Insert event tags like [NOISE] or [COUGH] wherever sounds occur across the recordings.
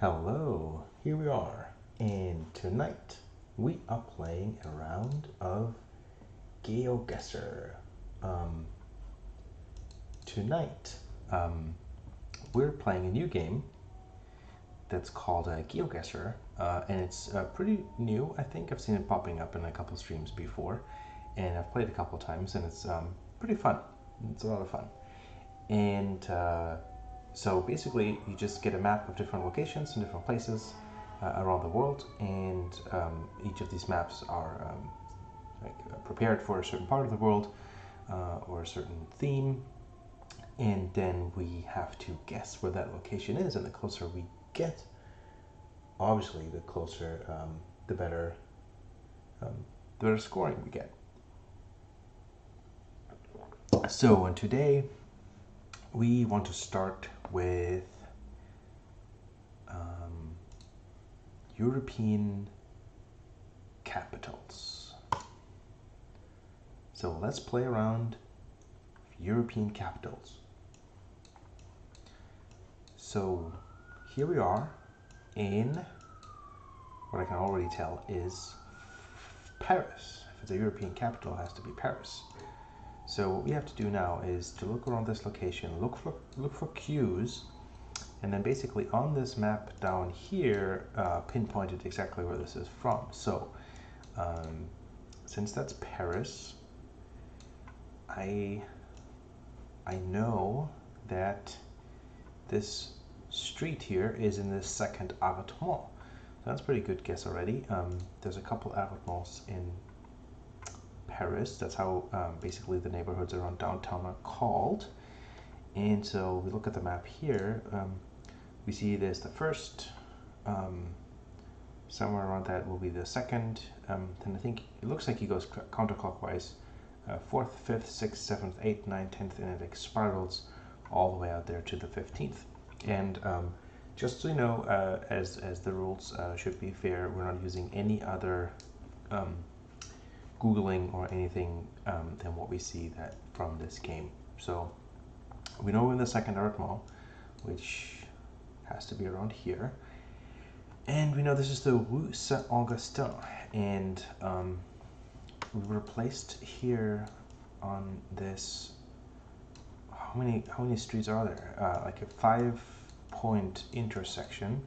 Hello, here we are, and tonight we are playing a round of GeoGuessr. Um, tonight, um, we're playing a new game that's called uh, GeoGuessr, uh, and it's uh, pretty new. I think I've seen it popping up in a couple streams before, and I've played a couple times, and it's um, pretty fun. It's a lot of fun, and uh, so basically, you just get a map of different locations in different places uh, around the world, and um, each of these maps are um, like uh, prepared for a certain part of the world uh, or a certain theme, and then we have to guess where that location is. And the closer we get, obviously, the closer, um, the better, um, the better scoring we get. So, and today we want to start with um, European capitals. So let's play around European capitals. So here we are in what I can already tell is Paris. If it's a European capital, it has to be Paris. So what we have to do now is to look around this location, look for look for cues, and then basically on this map down here, uh, pinpointed exactly where this is from. So um, since that's Paris, I I know that this street here is in the second arrondissement. That's pretty good guess already. Um, there's a couple arrondissements in Paris. That's how um, basically the neighborhoods around downtown are called. And so we look at the map here. Um, we see there's the first. Um, somewhere around that will be the second. Um, then I think it looks like he goes counterclockwise. Uh, fourth, fifth, sixth, seventh, eighth, ninth, tenth, and it spirals all the way out there to the fifteenth. And um, just so you know, uh, as as the rules uh, should be fair, we're not using any other um, Googling or anything um, than what we see that from this game. So we know we're in the second arrondissement, which has to be around here. And we know this is the Rue Saint-Augustin. And um, we were placed here on this, how many, how many streets are there? Uh, like a five point intersection,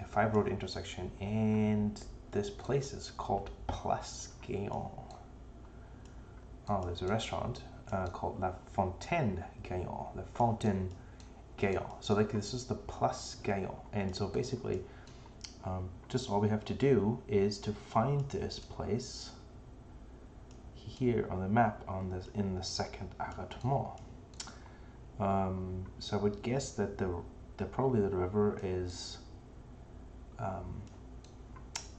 a five road intersection. And this place is called Place Gaillon. Oh, there's a restaurant uh, called La Fontaine Gaillon. La Fontaine Gaillon. So like this is the Place Gaillon, and so basically, um, just all we have to do is to find this place here on the map on this in the second arrondissement. Um, so I would guess that the, the probably the river is um,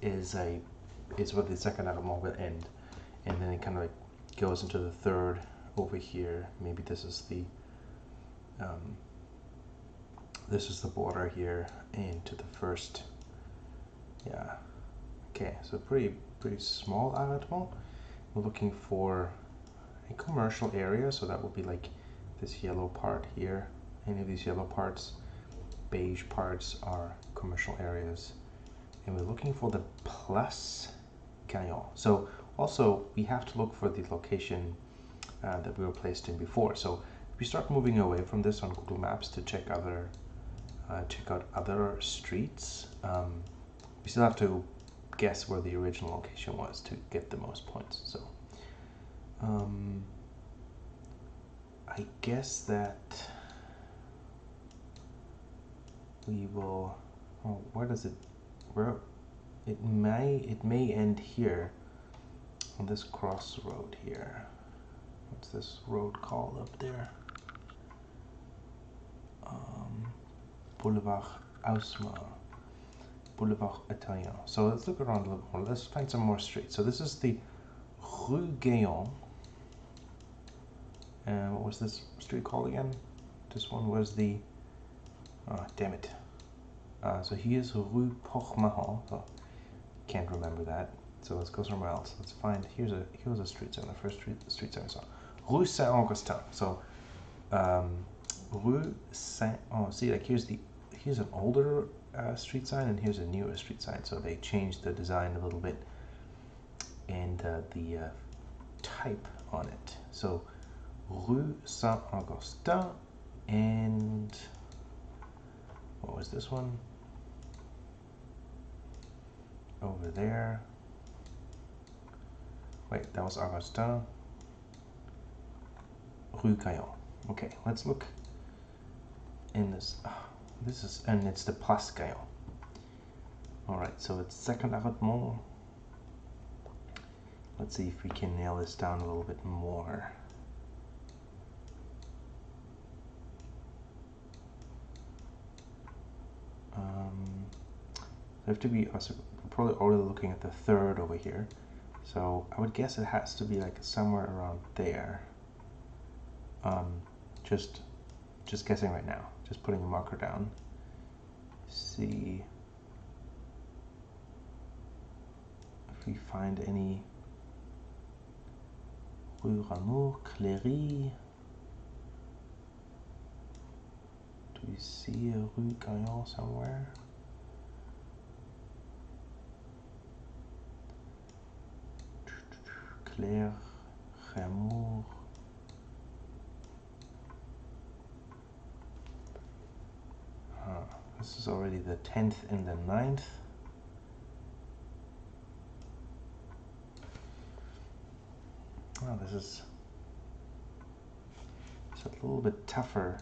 is a is where the second arrondissement will end, and then it kind of like goes into the third over here. Maybe this is the um, this is the border here into the first. Yeah. Okay, so pretty pretty small arrondissement. We're looking for a commercial area, so that would be like this yellow part here. Any of these yellow parts, beige parts are commercial areas and we're looking for the Place Gaillon. So also we have to look for the location uh, that we were placed in before. So we start moving away from this on Google Maps to check other uh, check out other streets, um, we still have to guess where the original location was to get the most points. So um, I guess that we will. Oh, where does it where it may it may end here on this crossroad here. What's this road called up there? Um, Boulevard Haussmann. Boulevard Italien. So let's look around a little more. Let's find some more streets. So this is the Rue Gaillon. And what was this street called again? This one was the. Oh, damn it. Uh, so here's Rue Port-Mahon. So can't remember that. So let's go somewhere else. Let's find here's a here's a street sign. The first street street sign I saw. Rue Saint Augustin. So um, Rue Saint. Oh, see, like here's the here's an older uh, street sign and here's a newer street sign. So they changed the design a little bit and uh, the uh, type on it. So Rue Saint-Augustin and what was this one? Over there. Wait, that was Augustin. Rue Gaillon. Okay, let's look in this. Oh, this is, and it's the Place Gaillon. Alright, so it's second arrondissement. Let's see if we can nail this down a little bit more. Um, have to be also probably already looking at the third over here. So I would guess it has to be like somewhere around there. Um, just, just guessing right now. Just putting a marker down. See if we find any Rue Rameau, Cléry. Do we see a Rue Gaillon somewhere? Rameau. Huh. This is already the 10th and the 9th. Oh, this is it's a little bit tougher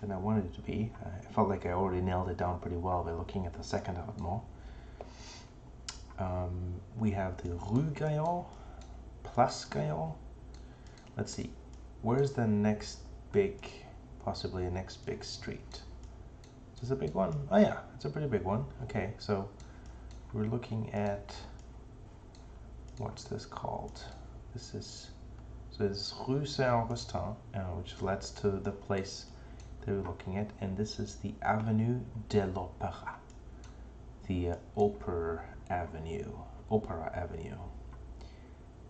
than I wanted it to be. I felt like I already nailed it down pretty well by looking at the second of it more. Um, we have the Rue Gaillon, Place Gaillon. Let's see, where's the next big, possibly the next big street? Is this a big one? Oh yeah, it's a pretty big one. Okay, so we're looking at, what's this called? This is, so it's Rue Saint-Augustin, uh, which leads to the place that we're looking at, and this is the Avenue de l'Opéra, the uh, Opera Avenue, Opera Avenue.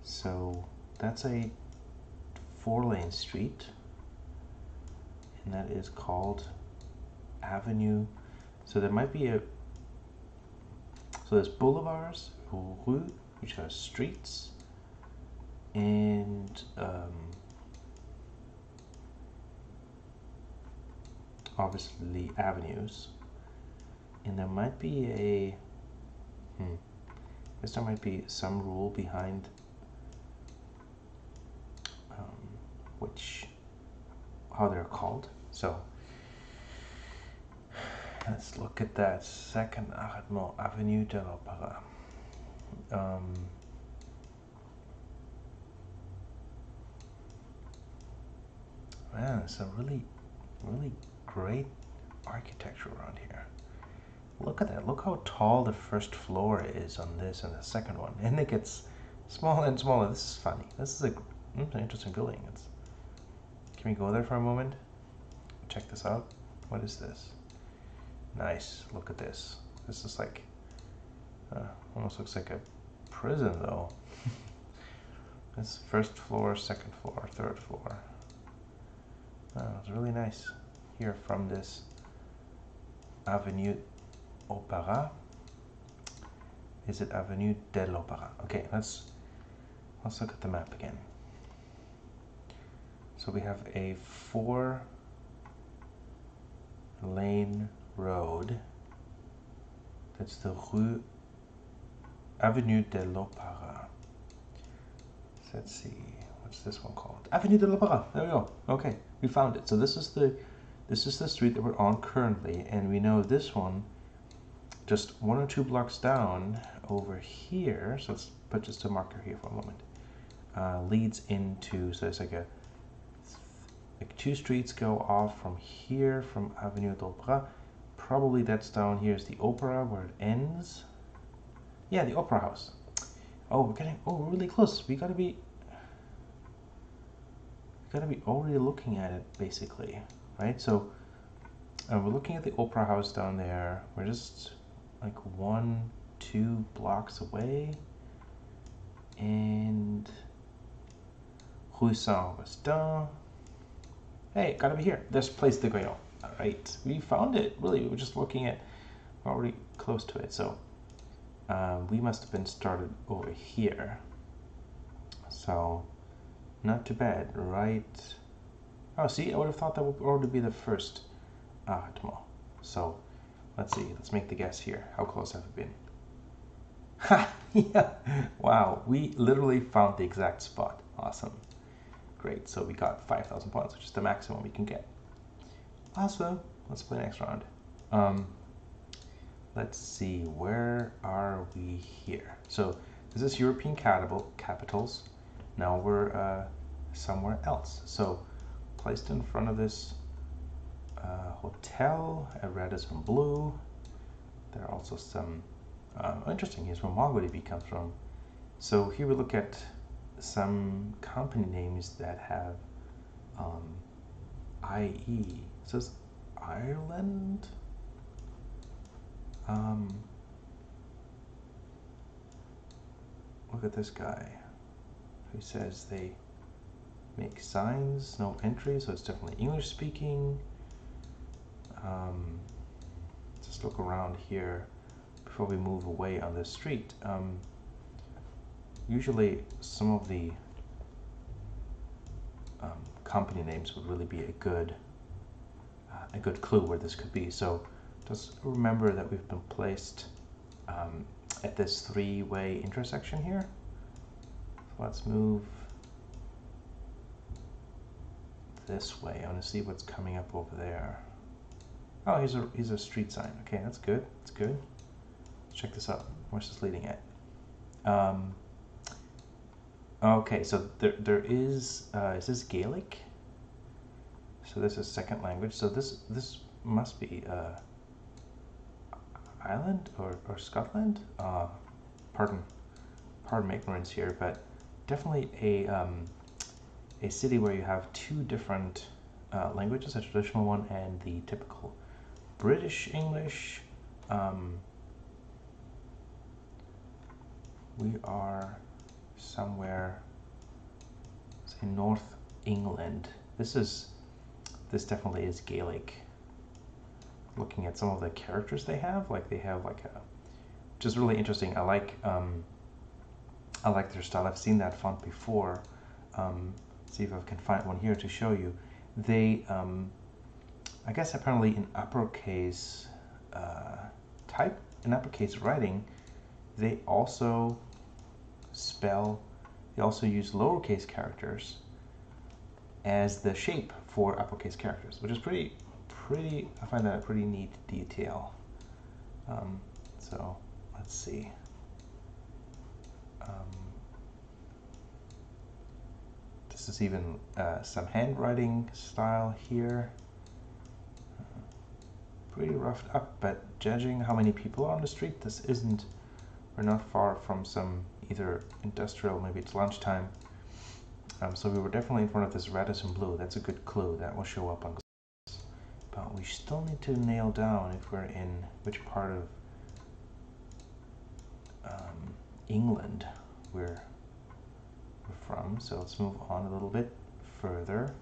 So that's a four-lane street, and that is called Avenue. So there might be a, so there's boulevards, rue, which are streets, and um, obviously avenues and there might be a hmm, I guess there might be some rule behind um, which how they're called so let's look at that second arrondissement Avenue de l'Opéra um, man, some really, really great architecture around here. Look at that. Look how tall the first floor is on this and the second one. [LAUGHS] And it gets smaller and smaller. This is funny. This is a, mm, an interesting building. It's, can we go there for a moment? Check this out. What is this? Nice. Look at this. This is like, uh, almost looks like a prison though. [LAUGHS] this first floor, second floor, third floor. Oh, it's really nice here from this Avenue Opéra. Is it Avenue de l'Opéra? Okay, let's let's look at the map again. So we have a four lane road. That's the Rue Avenue de l'Opéra. Let's see, what's this one called? Avenue de l'Opéra. There we go. Okay we found it. So this is the this is the street that we're on currently, and we know this one, just one or two blocks down over here. So let's put just a marker here for a moment. Uh, leads into so it's like a like two streets go off from here from Avenue d'Opera. Probably that's down here is the Opera where it ends. Yeah, the Opera House. Oh, we're getting oh we're really close. We gotta be gotta be already looking at it basically, right? So uh, we're looking at the Opera House down there. We're just like one, two blocks away. And Rue Saint-Augustin. Hey, gotta be here. This place de Gaillon. All right, we found it. Really, we are just looking at we're already close to it. So um, we must have been started over here. So not too bad, right? Oh, see, I would have thought that would already be the first arrêtement. So let's see, let's make the guess here. How close have we been? Ha! [LAUGHS] yeah! Wow, we literally found the exact spot. Awesome. Great, so we got 5,000 points, which is the maximum we can get. Awesome. Let's play next round. Um, let's see, where are we here? So this is European capital, capitals. Now we're uh, somewhere else. So placed in front of this uh, hotel, a Radisson Blu. There are also some, um, interesting, here's where MongoDB comes from. So here we look at some company names that have um, IE. It says Ireland. Um, look at this guy who says they make signs, no entry, so it's definitely English speaking. Um, just look around here before we move away on the street. Um, usually some of the um, company names would really be a good uh, a good clue where this could be. So just remember that we've been placed um, at this three-way intersection here. So let's move this way. I want to see what's coming up over there. Oh, here's a here's a street sign. Okay, that's good. That's good. Let's check this out. Where's this leading at? Um, okay, so there there is uh, is this Gaelic? So this is second language. So this this must be uh, Ireland or, or Scotland. Uh, pardon, pardon my ignorance here, but definitely a um, a city where you have two different uh, languages, a traditional one and the typical British English. Um, we are somewhere, in North England. This is, this definitely is Gaelic. Looking at some of the characters they have, like they have like a, which is really interesting. I like, um, I like their style. I've seen that font before. Um, see if I can find one here to show you. They, um, I guess apparently in uppercase uh, type, in uppercase writing, they also spell, they also use lowercase characters as the shape for uppercase characters, which is pretty, pretty, I find that a pretty neat detail. Um, so let's see. Um, this is even uh, some handwriting style here. Pretty roughed up, but judging how many people are on the street, this isn't, we're not far from some either industrial, maybe it's lunchtime. Um, so we were definitely in front of this Radisson Blu. That's a good clue. That will show up on But we still need to nail down if we're in which part of um, England we're from. So let's move on a little bit further.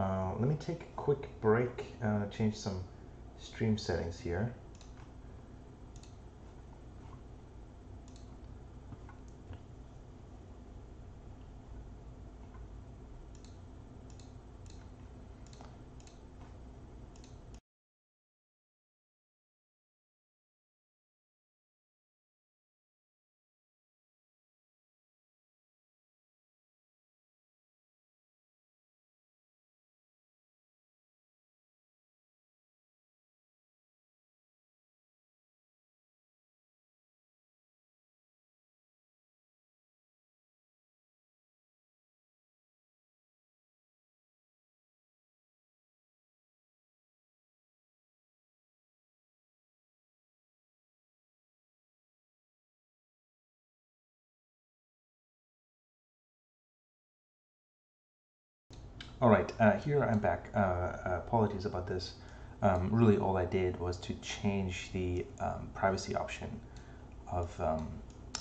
Uh, let me take a quick break, uh, change some stream settings here. All right, uh, here I'm back. Uh, uh, apologies about this. Um, really, all I did was to change the um, privacy option of um,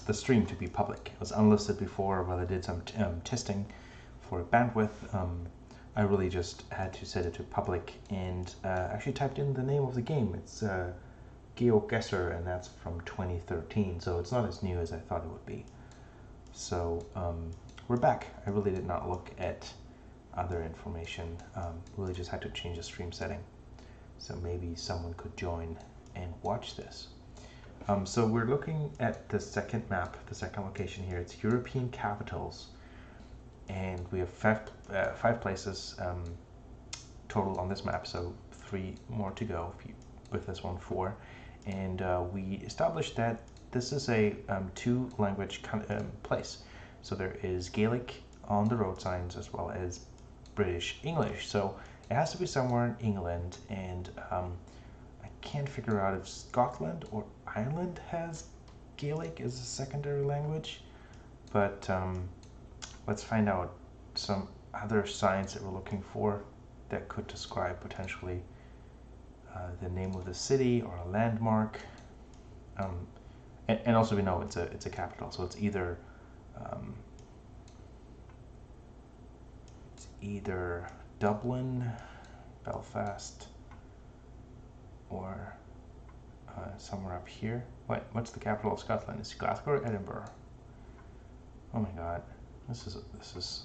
the stream to be public. It was unlisted before while I did some um, testing for bandwidth. Um, I really just had to set it to public and uh, actually typed in the name of the game. It's uh, GeoGuessr and that's from 2013, so it's not as new as I thought it would be. So um, we're back. I really did not look at other information. Um, really just had to change the stream setting. So maybe someone could join and watch this. Um, so we're looking at the second map, the second location here. It's European capitals. And we have five, uh, five places um, total on this map, so three more to go you, with this one, four. And uh, we established that this is a um, two language um, place. So there is Gaelic on the road signs as well as British English. So it has to be somewhere in England, and um, I can't figure out if Scotland or Ireland has Gaelic as a secondary language. But um, let's find out some other signs that we're looking for that could describe potentially uh, the name of the city or a landmark. Um, and, and, also we know it's a it's a capital, so it's either um, it's either Dublin, Belfast, or uh, somewhere up here. What what's the capital of Scotland? Is Glasgow or Edinburgh? Oh my God, this is this is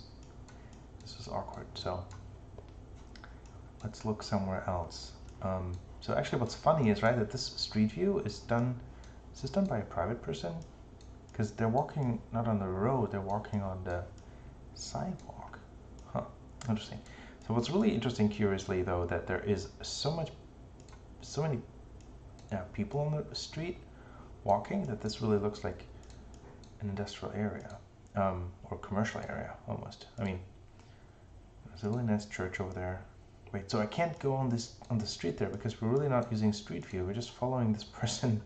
this is awkward. So let's look somewhere else. Um, so actually, what's funny is right that this street view is done. Is this done by a private person? Because they're walking not on the road, they're walking on the sidewalk. Interesting. So what's really interesting, curiously though, that there is so much, so many uh, people on the street walking that this really looks like an industrial area um, or commercial area almost. I mean, there's a really nice church over there. Wait, so I can't go on this on the street there because we're really not using street view. We're just following this [LAUGHS] person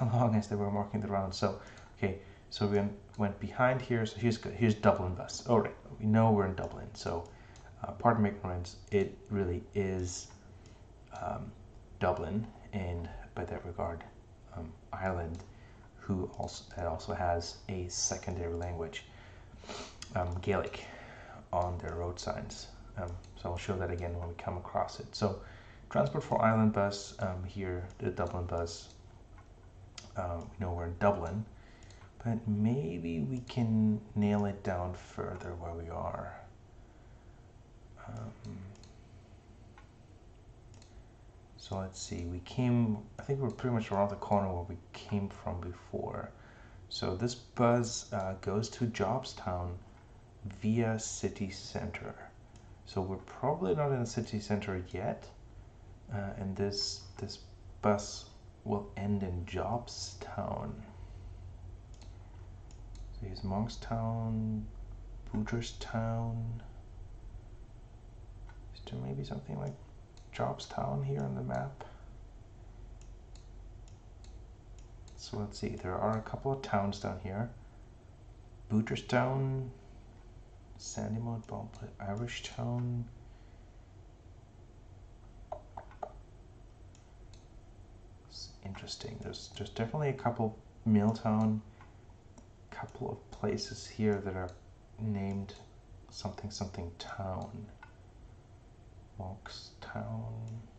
along as they were walking the round. So, okay, so we went behind here. So here's here's Dublin bus. All right, we know we're in Dublin. So uh, pardon my ignorance, it really is um, Dublin, and by that regard, um, Ireland, who also that also has a secondary language, um, Gaelic, on their road signs. Um, so I'll show that again when we come across it. So Transport for Ireland bus um, here, the Dublin bus. Uh, we know we're in Dublin, but maybe we can nail it down further where we are. Um, so let's see, we came, I think we're pretty much around the corner where we came from before. So this bus uh, goes to Jobstown via city center. So we're probably not in the city center yet. Uh, and this, this bus will end in Jobstown. So here's Monkstown, Booterstown to maybe something like Jobstown here on the map. So let's see, there are a couple of towns down here. Booterstown, Sandy Mode, Sandymount, Irish Town. It's interesting. There's there's definitely a couple Milltown, couple of places here that are named something something town. Monkstown.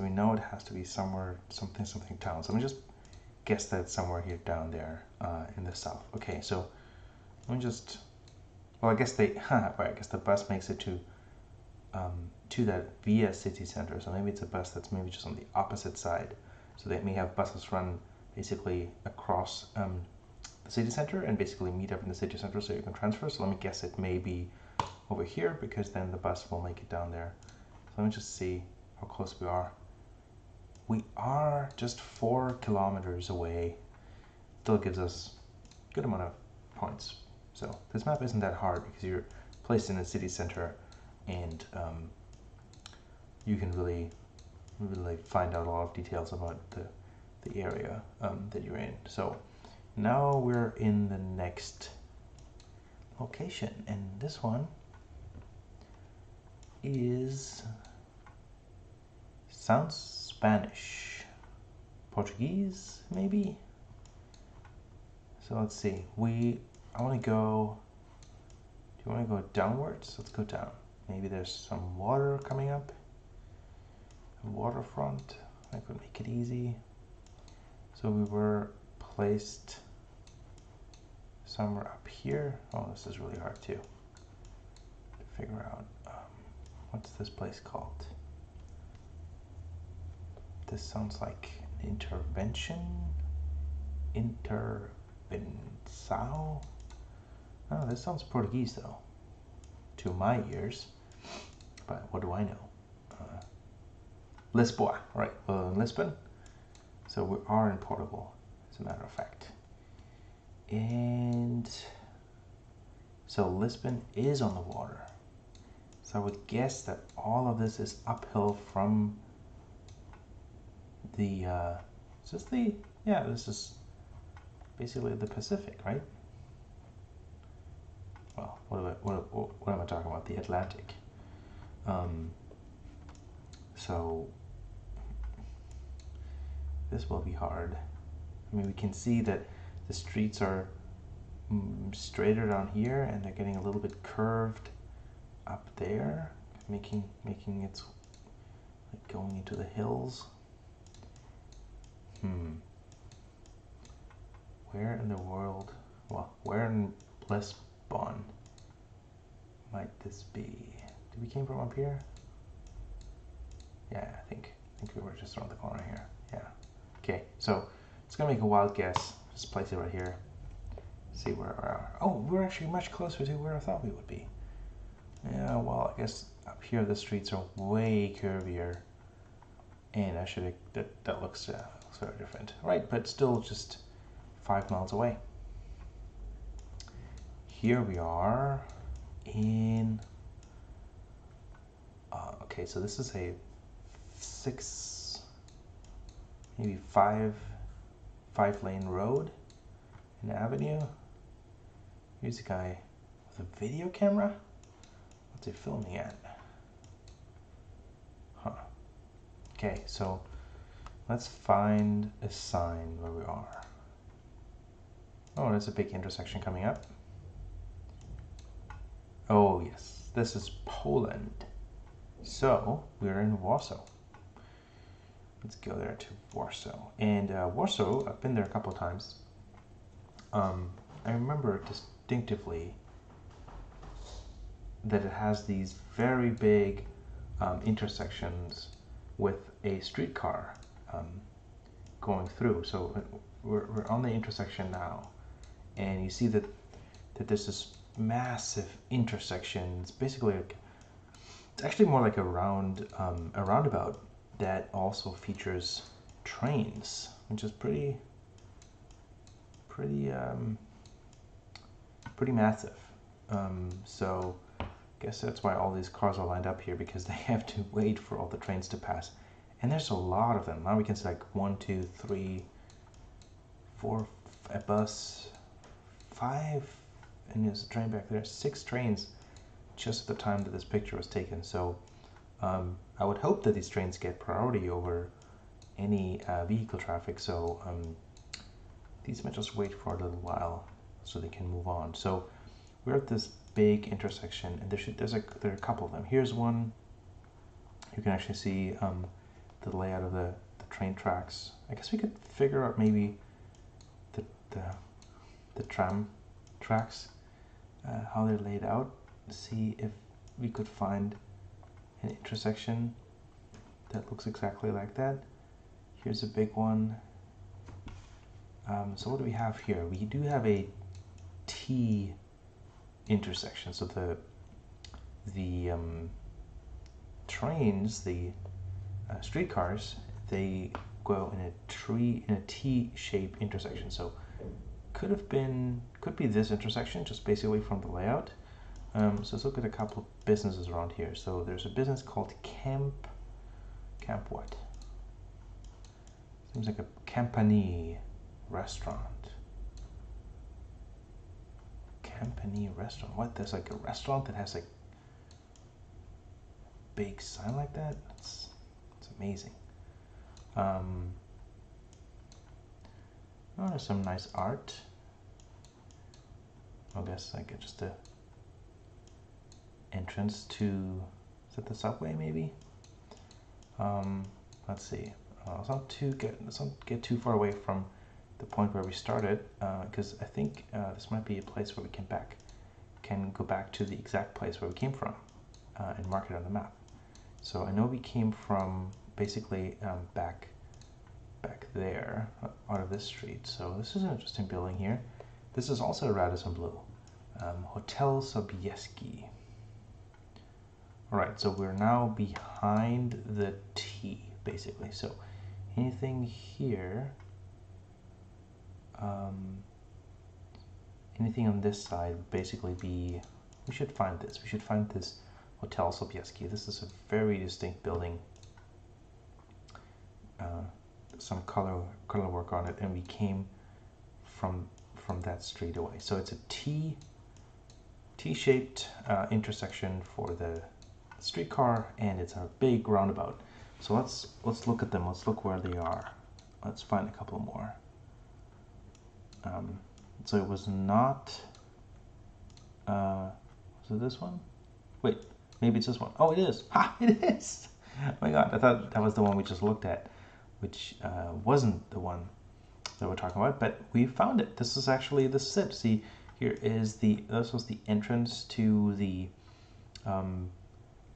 So we know it has to be somewhere, something, something town. So let me just guess that it's somewhere here down there uh, in the south. Okay, so let me just, well, I guess they, [LAUGHS] huh, right, I guess the bus makes it to um, to that via city center. So maybe it's a bus that's maybe just on the opposite side. So they may have buses run basically across um, the city center and basically meet up in the city center so you can transfer. So let me guess it may be over here because then the bus will make it down there. So let me just see how close we are. We are just four kilometers away. Still gives us a good amount of points. So this map isn't that hard because you're placed in the city center and um, you can really, really find out a lot of details about the, the area um, that you're in. So now we're in the next location and this one is sounds Spanish. Portuguese maybe? So let's see. We I want to go do you want to go downwards? Let's go down. Maybe there's some water coming up. Waterfront. I could make it easy. So we were placed somewhere up here. Oh this is really hard too. To figure out um, What's this place called? This sounds like an intervention. Intervenção. Oh, this sounds Portuguese though, to my ears. But what do I know? Uh, Lisboa, right? In Lisbon. So we are in Portugal, as a matter of fact. And so Lisbon is on the water. So I would guess that all of this is uphill from the, uh, is this the, yeah, this is basically the Pacific, right? Well, what, am I, what, what am I talking about? The Atlantic. Um, so this will be hard. I mean, we can see that the streets are mm, straighter down here and they're getting a little bit curved up there, making making it like going into the hills. Hmm. Where in the world? Well, where in Lisbon might this be? Did we came from up here? Yeah, I think I think we were just around the corner here. Yeah. Okay, so it's gonna make a wild guess. Just place it right here. See where we are. Oh, we're actually much closer to where I thought we would be. Yeah, well, I guess up here the streets are way curvier. And I should, that, that looks, uh, very different. Right, but still just five miles away. Here we are in... Uh, okay, so this is a six, maybe five, five lane road, an avenue. Here's a guy with a video camera. What's he filming at? Huh. Okay, so let's find a sign where we are. Oh, there's a big intersection coming up. Oh, yes, this is Poland. So, we're in Warsaw. Let's go there to Warsaw. And uh, Warsaw, I've been there a couple times. Um, I remember distinctively that it has these very big um, intersections with a streetcar um, going through. So uh, we're, we're on the intersection now, and you see that that there's this massive intersection. It's basically like it's actually more like a round um, a roundabout that also features trains, which is pretty pretty um, pretty massive. Um, so I Guess that's why all these cars are lined up here because [LAUGHS] they have to wait for all the trains to pass. And there's a lot of them. Now we can see like one, two, three, four, a bus, five, and there's a train back there. Six trains just at the time that this picture was taken. So um, I would hope that these trains get priority over any uh, vehicle traffic. So um, these might just wait for a little while so they can move on. So we're at this big intersection, and there should, there's a there are a couple of them. Here's one. You can actually see um, the layout of the, the train tracks. I guess we could figure out maybe the the, the tram tracks, uh, how they're laid out. See if we could find an intersection that looks exactly like that. Here's a big one. Um, so what do we have here? We do have a T intersection. So the the um, trains, the uh, streetcars, they go in a tree in a T-shape intersection. So could have been could be this intersection just basically from the layout. Um, so let's look at a couple of businesses around here. So there's a business called Camp Camp what? Seems like a Campani restaurant. Campani restaurant. What? There's like a restaurant that has like big sign like that. Amazing. Um, oh, there's some nice art. I guess like just a entrance to is it the subway maybe? Um, let's see. Uh, let's not too get let's not get too far away from the point where we started because uh, I think uh, this might be a place where we can back can go back to the exact place where we came from uh, and mark it on the map. So I know we came from basically um, back back there uh, out of this street. So this is an interesting building here. This is also a Radisson Blu. Um, Hotel Sobieski. Alright, so we're now behind the T, basically. So anything here, um, anything on this side would basically be, we should find this. We should find this Hotel Sobieski. This is a very distinct building. Uh, some color color work on it, and we came from from that street away. So it's a T T-shaped uh, intersection for the streetcar, and it's a big roundabout. So let's let's look at them. Let's look where they are. Let's find a couple more. Um, so it was not. Uh, was it this one? Wait, Maybe it's this one. Oh, it is. [LAUGHS] Ha! It is. Oh my god, I thought that was the one we just looked at, which uh, wasn't the one that we're talking about. But we found it. This is actually the sit. See, here is the. This was the entrance to the. Um,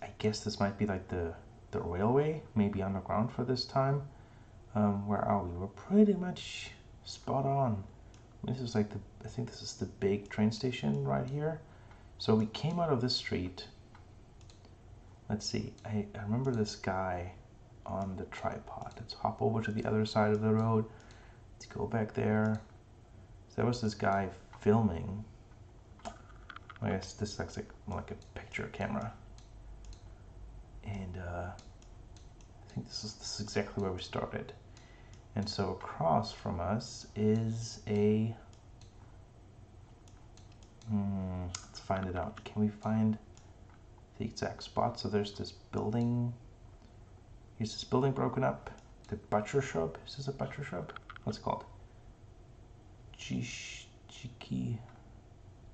I guess this might be like the the railway, maybe underground for this time. Um, where are we? We're pretty much spot on. This is like the. I think this is the big train station right here. So we came out of this street let's see, I, I remember this guy on the tripod. Let's hop over to the other side of the road. Let's go back there. So there was this guy filming. I guess this looks like like a picture camera. And uh, I think this is, this is exactly where we started. And so across from us is a, hmm, let's find it out. Can we find the exact spot. So there's this building. Here's this building broken up. The butcher shop. Is this a butcher shop? What's it called? Chiki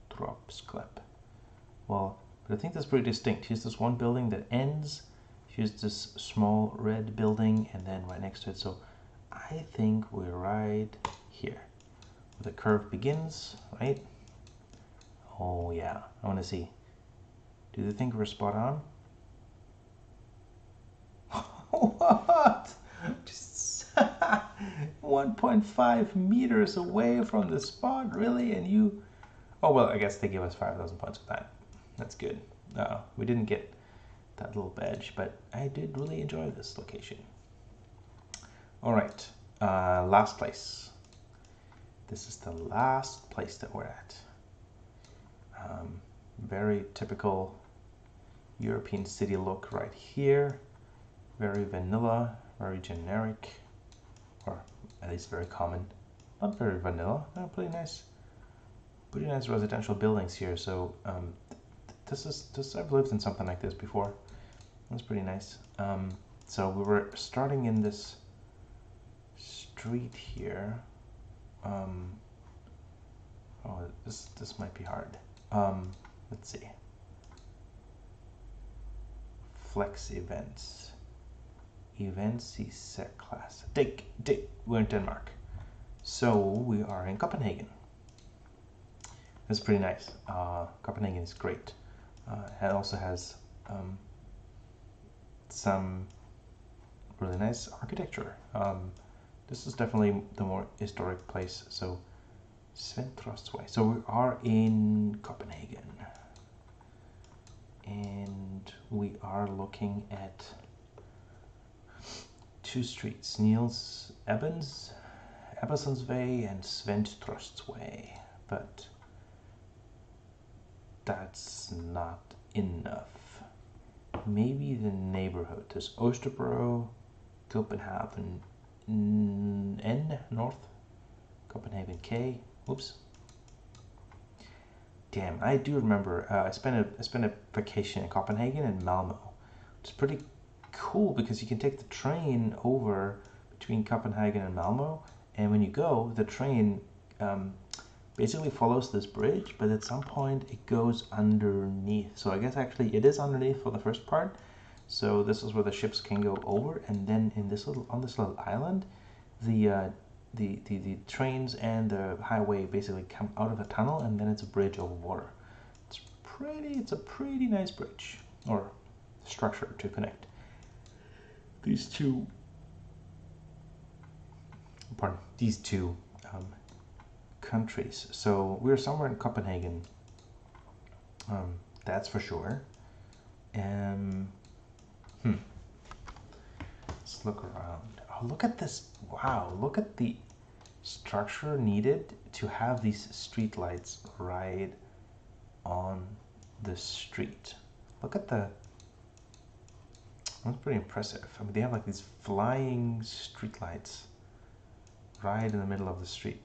Dropsklep. Well, but I think that's pretty distinct. Here's this one building that ends. Here's this small red building, and then right next to it. So I think we're right here. The curve begins, right? Oh yeah, I want to see. Do they think we're spot on? [LAUGHS] what? Just [LAUGHS] 1.5 meters away from the spot, really? And you... Oh, well, I guess they give us 5,000 points for that. That's good. No, we didn't get that little badge, but I did really enjoy this location. All right, uh, last place. This is the last place that we're at. Um, very typical European city look right here. Very vanilla, very generic, or at least very common. Not very vanilla, no, pretty nice. Pretty nice residential buildings here. So um, this is this I've lived in something like this before. That's pretty nice. Um, so we were starting in this street here. Um, oh, this this might be hard. Um, let's see flex events Evensi class. Dig, dig. We're in Denmark. So we are in Copenhagen. That's pretty nice. Uh, Copenhagen is great. Uh, it also has um, some really nice architecture. Um, this is definitely the more historic place. So Sventrostvej. So we are in Copenhagen. And we are looking at two streets, Niels Ebbens, Ebbesonsvej and Sventrostvej. But that's not enough. Maybe the neighborhood. There's Osterbro, Copenhagen N, North, Copenhagen K. Whoops. Damn, I do remember. Uh, I spent a I spent a vacation in Copenhagen and Malmo. It's pretty cool because you can take the train over between Copenhagen and Malmo, and when you go, the train um, basically follows this bridge, but at some point it goes underneath. So I guess actually it is underneath for the first part. So this is where the ships can go over, and then in this little on this little island, the uh, the, the the trains and the highway basically come out of a tunnel, and then it's a bridge over water. It's pretty. It's a pretty nice bridge or structure to connect these two. Pardon these two um, countries. So we're somewhere in Copenhagen. Um, that's for sure. Um, hmm. Let's look around. Oh, look at this. Wow, look at the structure needed to have these street lights right on the street. Look at the that's pretty impressive. I mean, they have like these flying street lights right in the middle of the street.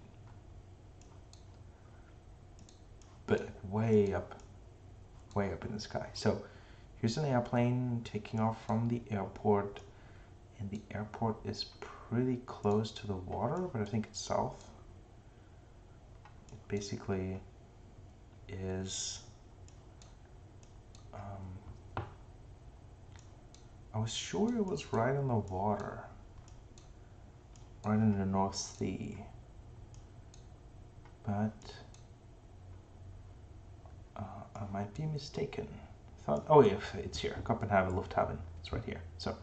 but way up, way up in the sky. So here's an airplane taking off from the airport, and the airport is pretty close to the water, but I think it's south. It basically is. Um, I was sure it was right on the water, right in the North Sea, but uh, I might be mistaken. Thought, oh yeah, it's here. Copenhagen Lufthavn. It's right here. So,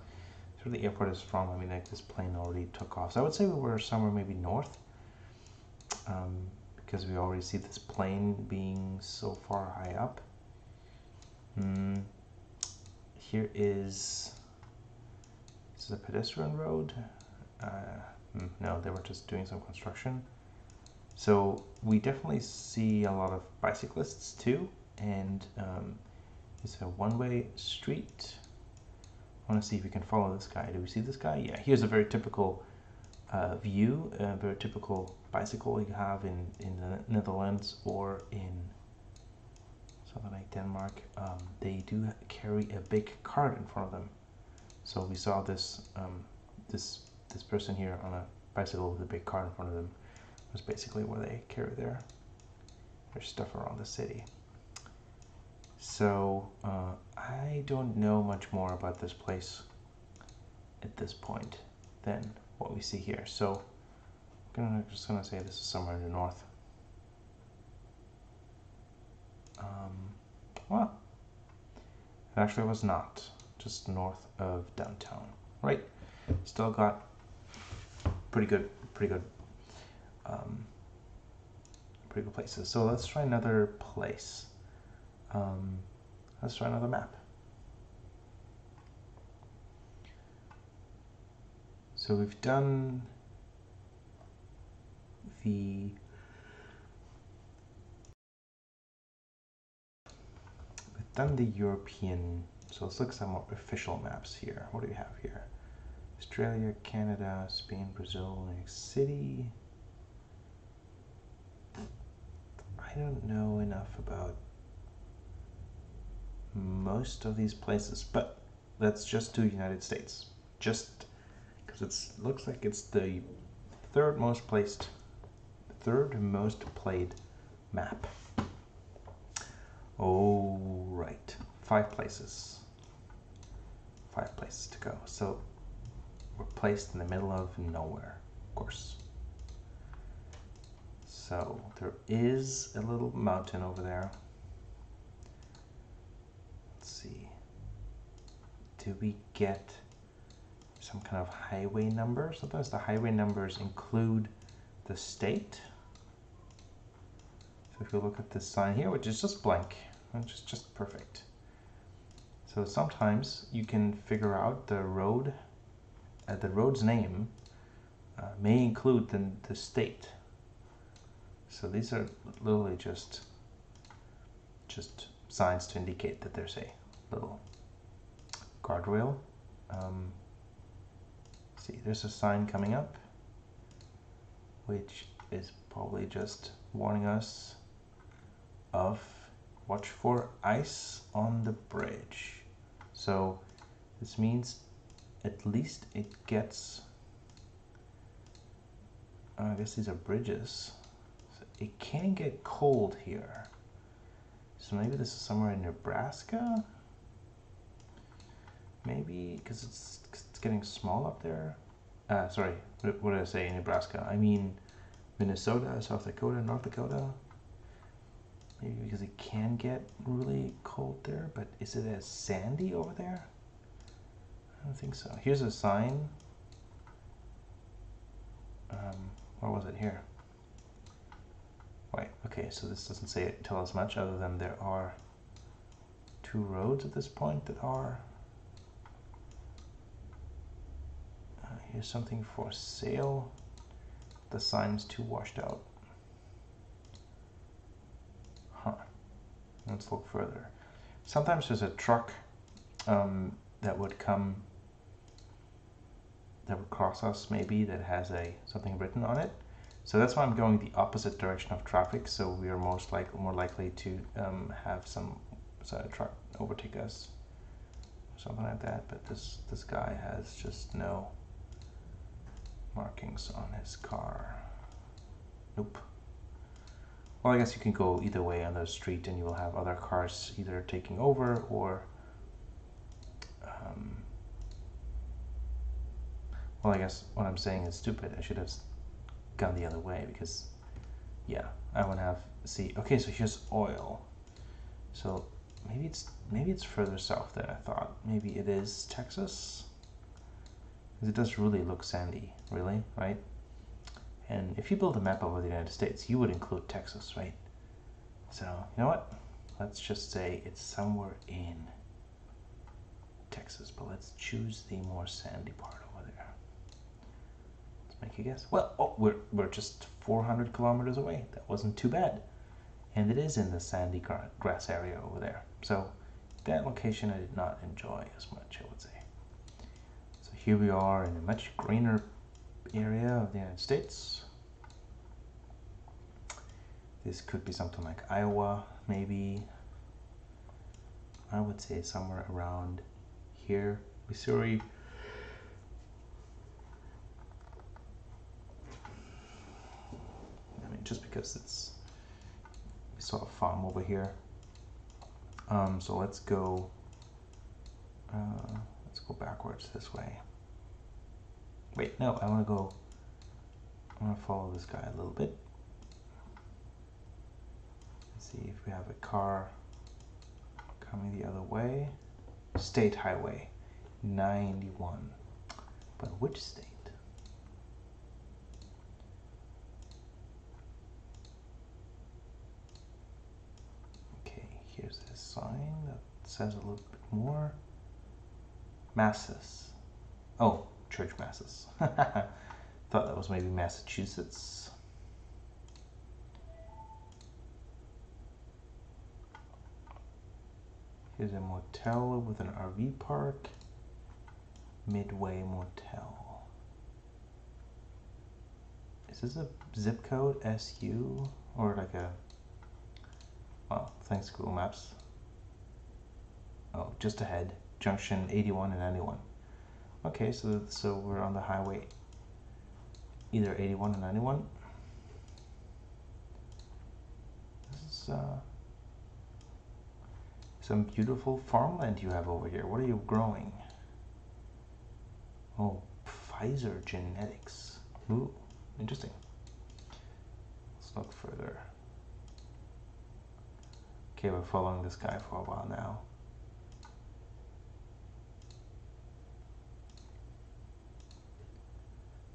where the airport is from. I mean, like this plane already took off. So I would say we were somewhere maybe north, um, because we already see this plane being so far high up. Mm. Here is this is a pedestrian road. Uh, hmm, no, they were just doing some construction. So we definitely see a lot of bicyclists too, and um, it's a one-way street. I want to see if we can follow this guy. Do we see this guy? Yeah, here's a very typical uh, view, a very typical bicycle you have in, in the Netherlands or in something like Denmark. Um, they do carry a big cart in front of them. So we saw this um, this this person here on a bicycle with a big cart in front of them was basically where they carry their their stuff around the city. So uh, I don't know much more about this place at this point than what we see here. So I'm gonna, just gonna say this is somewhere in the north. Um, well, it actually was not, just north of downtown, right? Still got pretty good, pretty good um, pretty good places. So let's try another place. Um, let's try another map. So we've done the we've done the European. So let's look at some official maps here. What do we have here? Australia, Canada, Spain, Brazil, New York City. I don't know enough about most of these places, but let's just do United States. Just because it looks like it's the third most placed, third most played map. Oh, right. Five places. Five places to go. So we're placed in the middle of nowhere, of course. So there is a little mountain over there. Let's see. Do we get some kind of highway number? Sometimes the highway numbers include the state. So if you look at this sign here, which is just blank, which is just perfect. So sometimes you can figure out the road, uh, the road's name uh, may include the, the state. So these are literally just just signs to indicate that there's a little guardrail. Um, see, there's a sign coming up, which is probably just warning us of watch for ice on the bridge. So this means at least it gets, I guess these are bridges. So it can get cold here. So maybe this is somewhere in Nebraska? Maybe, because it's, it's getting small up there. Uh, sorry, what did I say, Nebraska? I mean Minnesota, South Dakota, North Dakota. Maybe because it can get really cold there, but is it as sandy over there? I don't think so. Here's a sign. Um, where was it here? Right, okay, so this doesn't say tell us much other than there are two roads at this point that are uh, here's something for sale. The sign's too washed out. Let's look further. Sometimes there's a truck um, that would come, that would cross us maybe, that has a something written on it. So that's why I'm going the opposite direction of traffic. So we are most likely more likely to um, have some so truck overtake us, or something like that. But this this guy has just no markings on his car. Nope. Well, I guess you can go either way on the street and you will have other cars either taking over or um, well, I guess what I'm saying is stupid. I should have gone the other way because yeah, I would have see okay, so here's oil. So maybe it's maybe it's further south than I thought. Maybe it is Texas. Because it does really look sandy, really, right? And if you build a map over the United States, you would include Texas, right? So, you know what? Let's just say it's somewhere in Texas, but let's choose the more sandy part over there. Let's make a guess. Well, oh, we're, we're just 400 kilometers away. That wasn't too bad. And it is in the sandy grass area over there. So that location I did not enjoy as much, I would say. So here we are in a much greener area of the United States. This could be something like Iowa, maybe. I would say somewhere around here, Missouri. I mean, just because it's we saw a farm over here. Um, so let's go. Uh, let's go backwards this way. Wait, no, I want to go, I want to follow this guy a little bit. See if we have a car coming the other way. State Highway 91. But which state? Okay, here's this sign that says a little bit more. Masses. Oh, church masses. [LAUGHS] Thought that was maybe Massachusetts. Here's a motel with an RV park. Midway Motel. Is this a zip code SU or like a well, thanks Google Maps. Oh, just ahead. Junction 81 and 91. Okay, so so we're on the highway, either 81 and 91. This is uh, some beautiful farmland you have over here. What are you growing? Oh, Pfizer Genetics. Ooh, interesting. Let's look further. Okay, we're following this guy for a while now.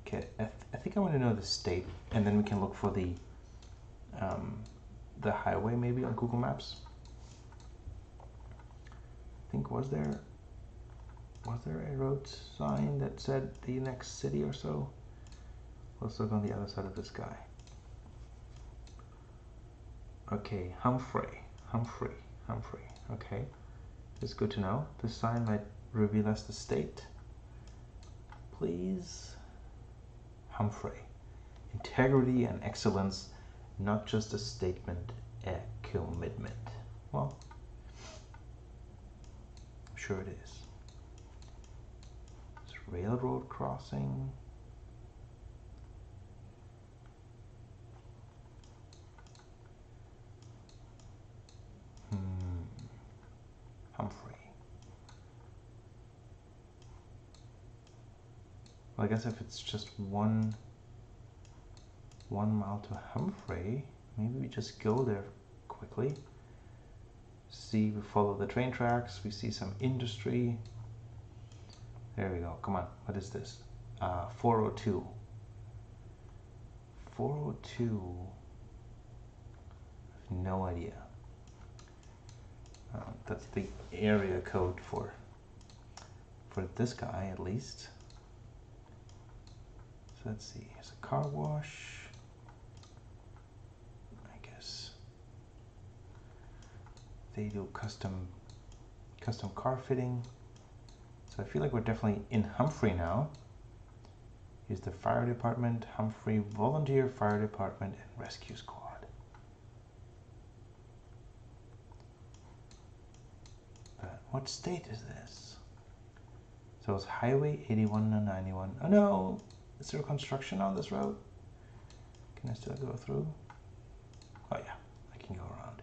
Okay, I, th I think I want to know the state, and then we can look for the um, the highway maybe on Google Maps. Think was there was there a road sign that said the next city or so? Let's look on the other side of this guy. Okay, Humphrey, Humphrey, Humphrey. Okay, it's good to know. This sign might reveal us the state. Please. Humphrey. Integrity and excellence, not just a statement, a commitment. Well, sure it is. It's railroad crossing. Hmm. Humphrey. Well, I guess if it's just one one mile to Humphrey, maybe we just go there quickly. See, we follow the train tracks, we see some industry. There we go, come on, what is this? Uh, 402. 402, I have no idea. Uh, that's the area code for for this guy at least so let's see, here's a car wash. I guess they do custom custom car fitting. So I feel like we're definitely in Humphrey now. Here's the fire department, Humphrey Volunteer Fire Department and Rescue Squad. But what state is this? So it's Highway 81 and 91. Oh no, is there construction on this road? Can I still go through? Oh yeah, I can go around.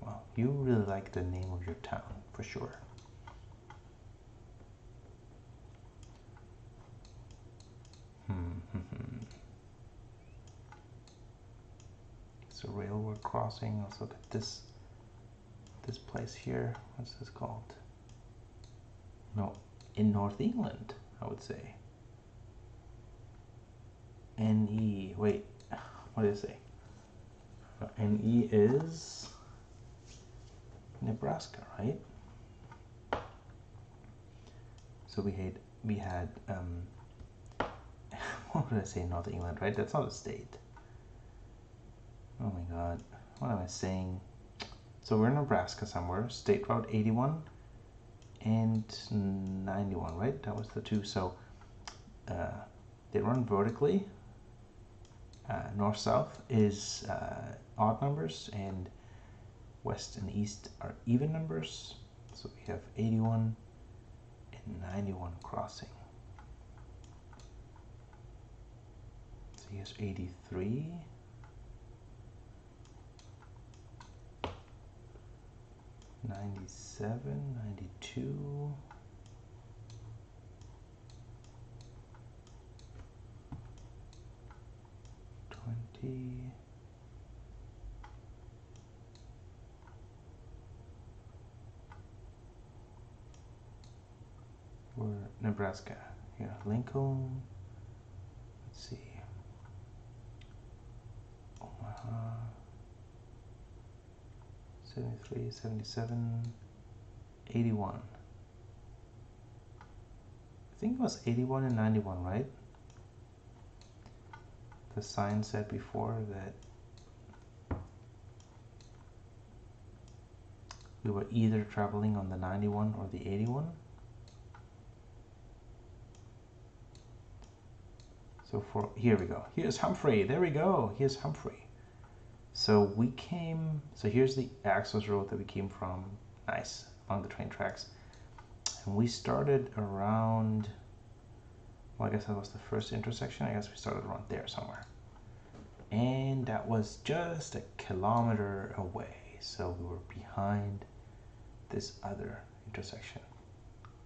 Well, you really like the name of your town, for sure. Hmm, hmm, hmm. It's a railroad crossing. Let's look at this this place here. What's this called? No, in North England, I would say. NE, wait, what did it say? NE is Nebraska, right? So we had, we had, um, [LAUGHS] what did I say, North England, right? That's not a state. Oh my god, what am I saying? So we're in Nebraska somewhere, State Route 81 and 91, right? That was the two. So uh, they run vertically. Uh, North-south is uh, odd numbers and west and east are even numbers. So we have 81 and 91 crossing. So here's 83. 97, 92. Twenty. We're Nebraska. Yeah, Lincoln. Let's see. Omaha. 73, 77, 81. I think it was 81 and 91, right? The sign said before that we were either traveling on the 91 or the 81. So for, here we go. Here's Humphrey. There we go. Here's Humphrey. So we came, so here's the access road that we came from, nice, along the train tracks. And we started around, well, I guess that was the first intersection. I guess we started around there somewhere. And that was just a kilometer away. So we were behind this other intersection.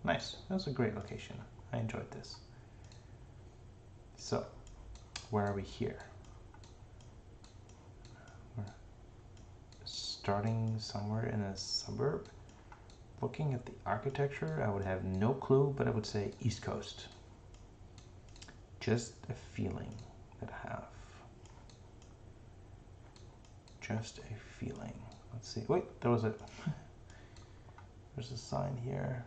Nice. That was a great location. I enjoyed this. So, where are we here? We're starting somewhere in a suburb. Looking at the architecture, I would have no clue, but I would say East Coast. Just a feeling that I have. Just a feeling. Let's see. Wait, there was a. [LAUGHS] There's a sign here.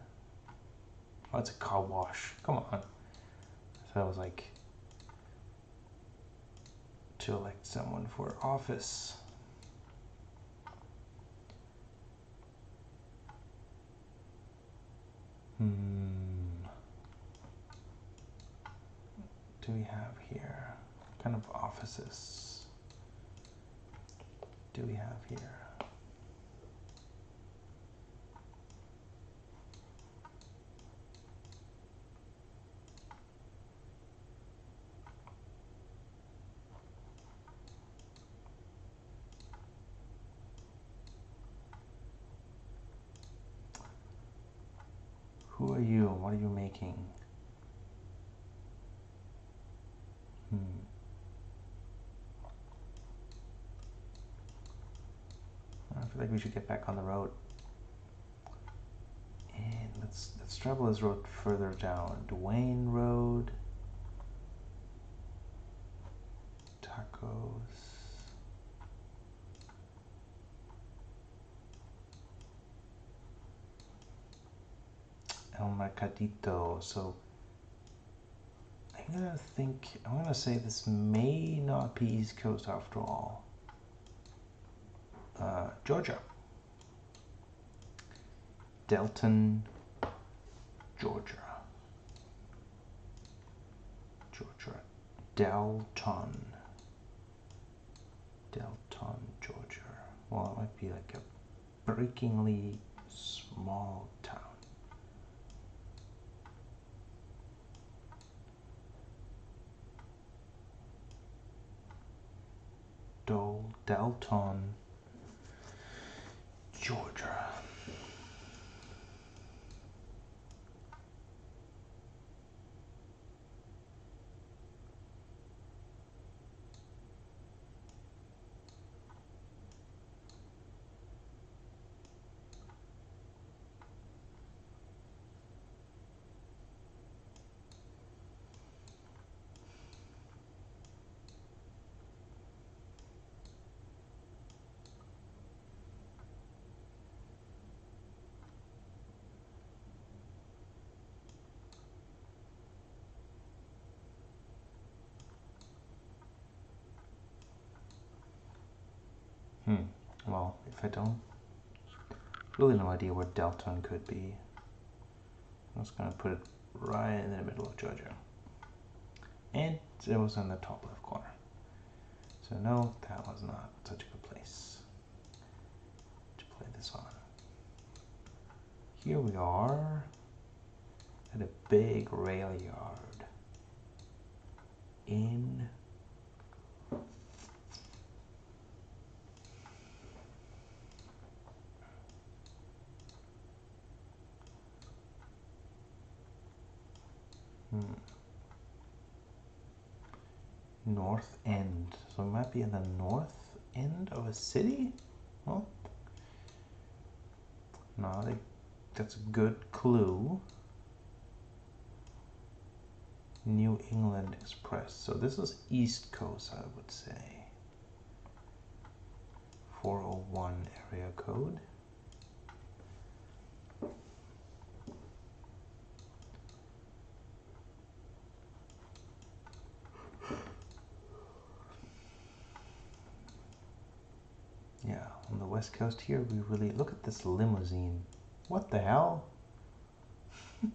Oh, it's a car wash. Come on. So I was like to elect someone for office. Hmm. Do we have here? What kind of offices do we have here? Who are you? What are you making? Hmm. I feel like we should get back on the road. And let's let's travel this road further down. Duane Road. Tacos. El Mercadito. So I'm gonna think, I'm gonna say this may not be East Coast after all. Uh, Georgia. Delton, Georgia. Georgia. Delton. Delton, Georgia. Well, it might be like a breakingly small town. Dol Dalton, Georgia. Hmm. Well, if I don't really no idea where Delton could be, I'm just gonna put it right in the middle of Georgia. And it was in the top left corner. So no, that was not such a good place to play this on. Here we are at a big rail yard in Hmm. North End. So it might be in the north end of a city? Well, no, they, that's a good clue. New England Express. So this is East Coast, I would say. 401 area code. Yeah, on the west coast here, we really look at this limousine. What the hell? [LAUGHS]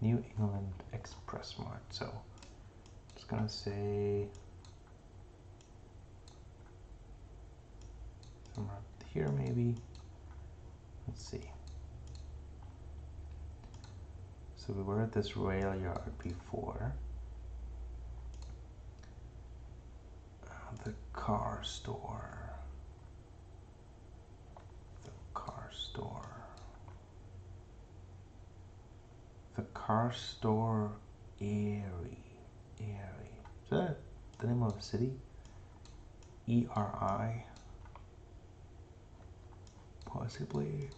New England Express Mart. So, just gonna say somewhere up here, maybe. Let's see. So we were at this rail yard before. the car store. The car store. The car store Erie. Erie. Is that the name of a city? E R I. Possibly.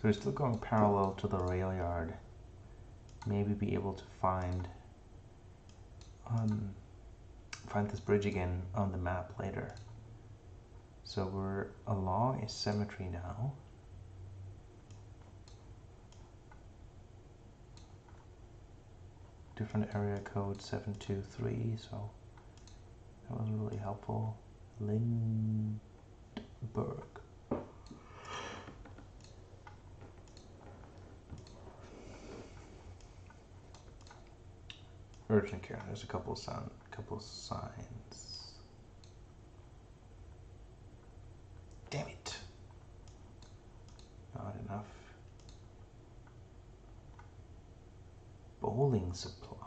So we're still going parallel to the rail yard. Maybe be able to find um, find this bridge again on the map later. So we're along a cemetery now. Different area code 723, so that was really helpful. Lindbergh. Urgent care. There's a couple sound, couple signs. Damn it! Not enough. Bowling supplies.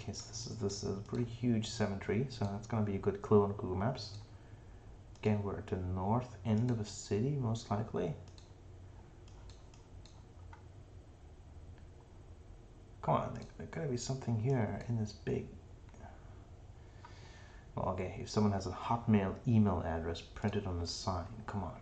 Okay, so this is this is a pretty huge cemetery, so that's gonna be a good clue on Google Maps. Again, we're at the north end of a city, most likely. Come on, there, there gotta be something here in this big... Well, okay, if someone has a Hotmail email address printed on the sign, come on.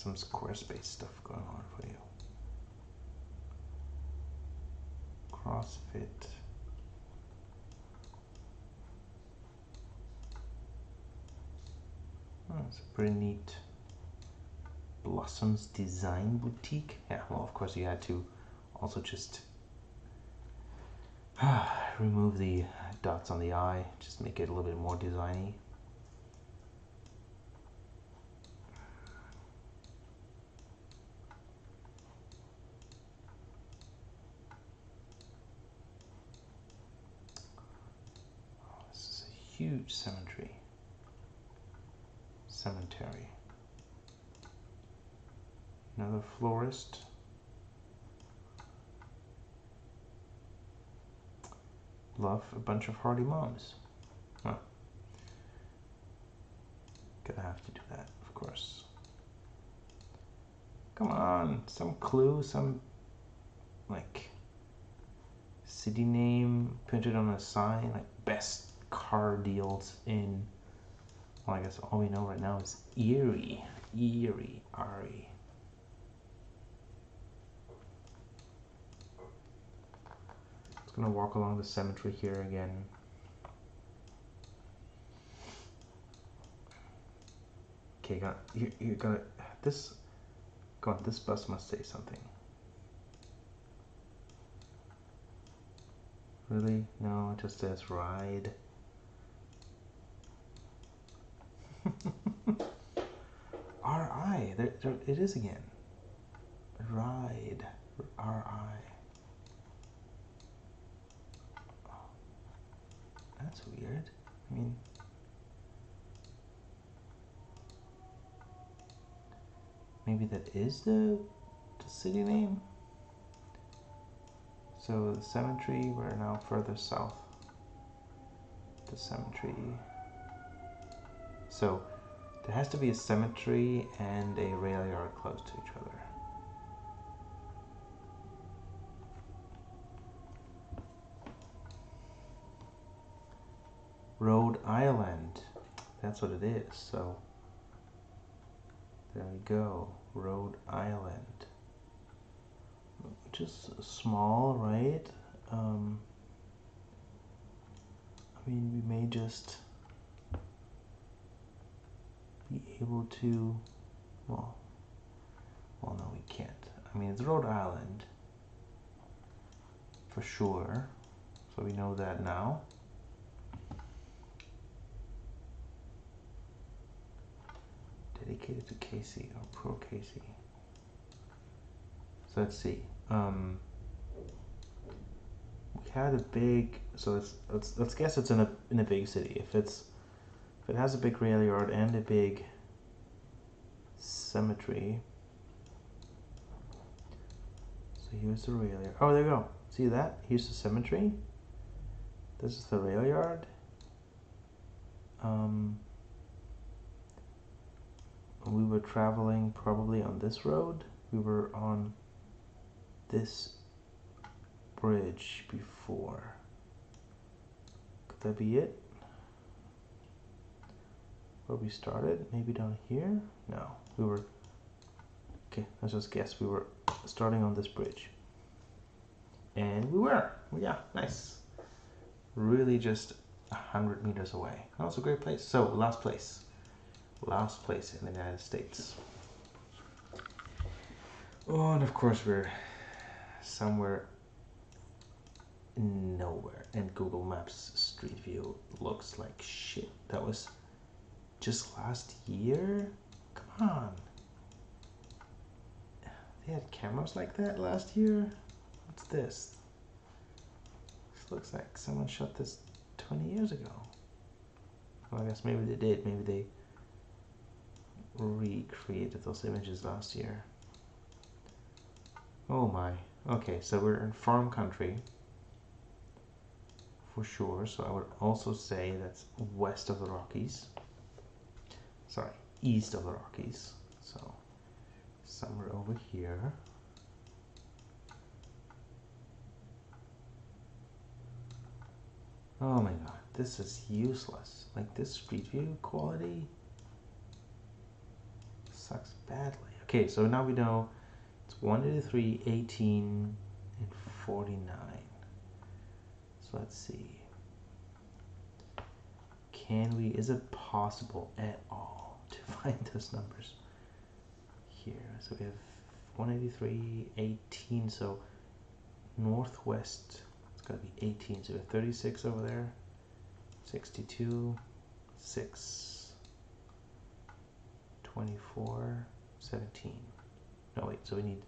some Squarespace stuff going on for you. CrossFit. Oh, it's a pretty neat Blossoms Design Boutique. Yeah, well, of course you had to also just [SIGHS] remove the dots on the eye, just make it a little bit more designy. Huge cemetery. Cemetery. Another florist. Love a bunch of hardy moms. Gonna have to do that, of course. Come on, some clue, some like city name printed on a sign, like best car deals in, well, I guess all we know right now is Erie. Erie, Ari. Just gonna walk along the cemetery here again. Okay, got you. You got this. Go on. This bus must say something. Really? No, it just says ride. RI, there, there, it is again. Ride, RI. That's weird. I mean, maybe that is the, the city name? So the cemetery, we're now further south. The cemetery. So there has to be a cemetery and a rail yard close to each other. Rhode Island. That's what it is. So there we go. Rhode Island. Just small, right? Um, I mean, we may just be able to, well, well, no, we can't. I mean, it's Rhode Island. for sure. So we know that now. Dedicated to Casey or pro Casey. So let's see. Um, we had a big. So let's let's let's guess it's in a in a big city. If it's if it has a big rail yard and a big cemetery. So here's the rail yard. Oh, there you go. See that? Here's the cemetery. This is the rail yard. Um, we were traveling probably on this road. We were on this bridge before. Could that be it? Where we started? Maybe down here? No, we were. Okay, let's just guess. We were starting on this bridge. And we were. Yeah, nice. Really just a hundred meters away. That was a great place. So, last place. Last place in the United States. Oh, and of course we're somewhere nowhere and Google Maps Street View looks like shit. That was just last year? Come on. They had cameras like that last year? What's this? This looks like someone shot this 20 years ago. Well, I guess maybe they did. Maybe they recreated those images last year. Oh my. Okay, so we're in farm country for sure. So I would also say that's west of the Rockies. Sorry, east of the Rockies. So somewhere over here. Oh my god, this is useless. Like this street view quality sucks badly. Okay, so now we know it's 183, 18, and 49. So let's see. Can we, is it possible at all find those numbers here? So we have 183, 18, so northwest, it's got to be 18. So we have 36 over there, 62, 6, 24, 17. No, wait, so we need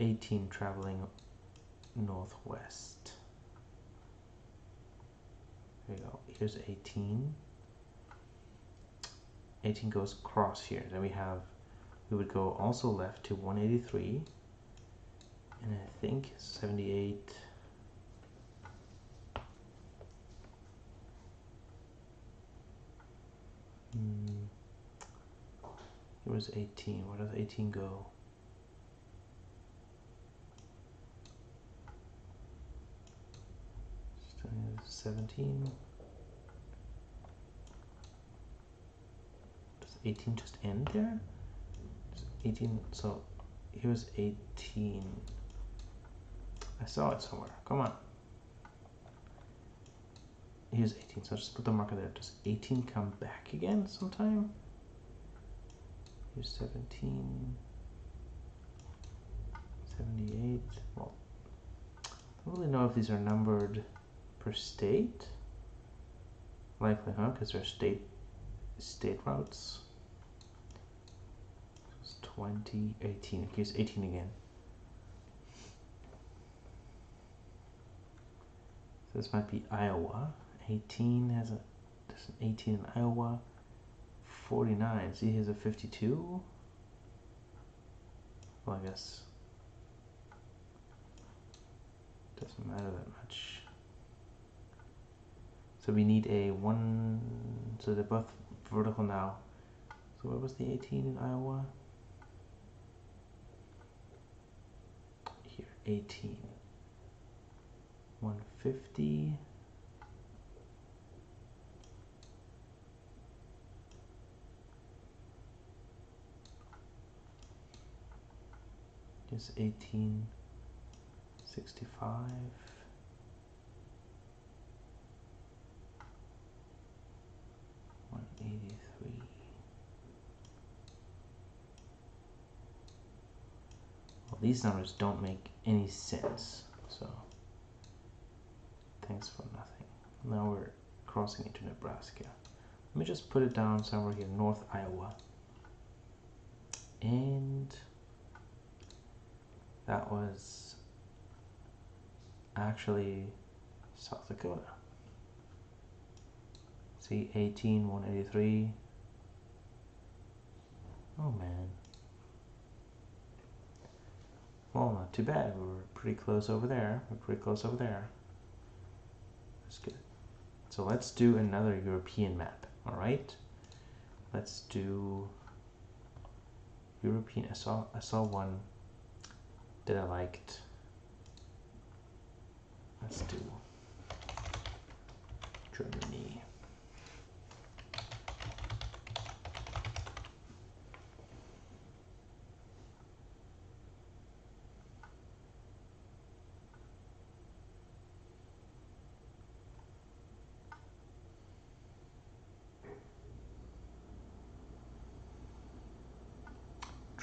18 traveling northwest. There you go. Here's 18. 18 goes across here. Then we have, we would go also left to 183. And I think 78. Hmm. It was 18. Where does 18 go? 17. 18 just end there? 18, so here's 18. I saw it somewhere. Come on. Here's 18, so just put the marker there. Does 18 come back again sometime? Here's 17. 78. Well, I don't really know if these are numbered per state. Likely, huh? Because they're state state routes. It's 2018. Here's 18 again. So this might be Iowa. 18 has a there's an 18 in Iowa. 49. See, here's a 52. Well, I guess doesn't matter that much. So we need a one, so they're both vertical now. So what was the 18 in Iowa? Here, 18. 150. Is 1865. 183. Well, these numbers don't make any sense. So thanks for nothing. Now we're crossing into Nebraska. Let me just put it down somewhere here, North Iowa. And that was actually South Dakota. See, 18, 183. Oh man. Well, not too bad. We were pretty close over there. We're pretty close over there. That's good. So let's do another European map. All right. Let's do European. I saw I saw one that I liked. Let's do Germany.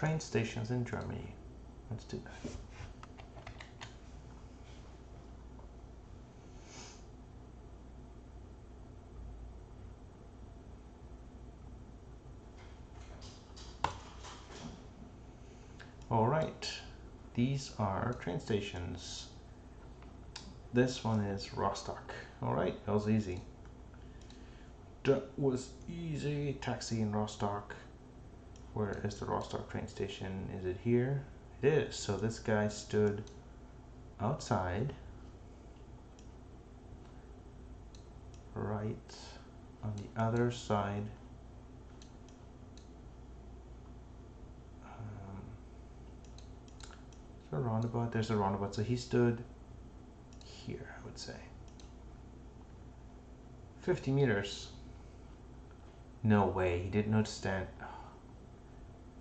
Train stations in Germany. Let's do that. All right, these are train stations. This one is Rostock. All right, that was easy. That was easy. Taxi in Rostock. Where is the Rostock train station? Is it here? It is. So this guy stood outside, right on the other side. Um, a roundabout. There's a roundabout. So he stood here, I would say. 50 meters. No way. He did not stand.